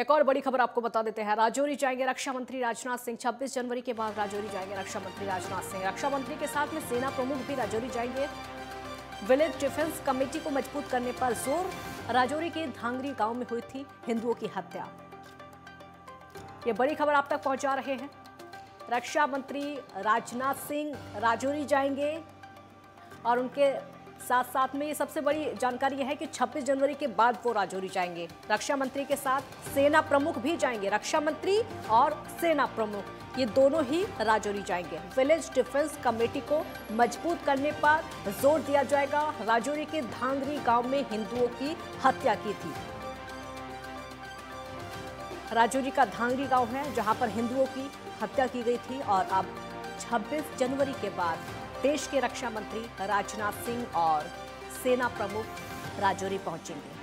एक और बड़ी खबर आपको बता देते हैं। राजौरी जाएँगे रक्षा मंत्री राजनाथ सिंह। 26 जनवरी के बाद राजौरी जाएँगे रक्षा मंत्री राजनाथ सिंह। रक्षा मंत्री के साथ में सेना प्रमुख भी राजौरी जाएँगे। विलेज डिफेंस कमेटी को मज़बूत करने पर ज़ोर। राजौरी के धांगरी गाँव में हुई थी हिंदुओं की हत्या। ये बड़ी खबर आप तक पहुँचा रहे हैं। रक्षा मंत्री राजनाथ सिंह राजौरी जाएँगे और उनके साथ साथ में ये सबसे बड़ी जानकारी है कि 26 जनवरी के बाद वो राजौरी जाएँगे। रक्षा मंत्री के साथ सेना प्रमुख भी जाएँगे, रक्षा मंत्री और सेना प्रमुख। ये दोनों ही राजौरी जाएँगे। विलेज डिफेंस कमेटी को मज़बूत करने पर ज़ोर दिया जाएगा। राजौरी के धांगरी गाँव में हिंदुओं की हत्या की थी। राजौरी का धांगरी गाँव है जहाँ पर हिंदुओं की हत्या की गई थी और अब 26 जनवरी के बाद देश के रक्षा मंत्री राजनाथ सिंह और सेना प्रमुख राजौरी पहुँचेंगे।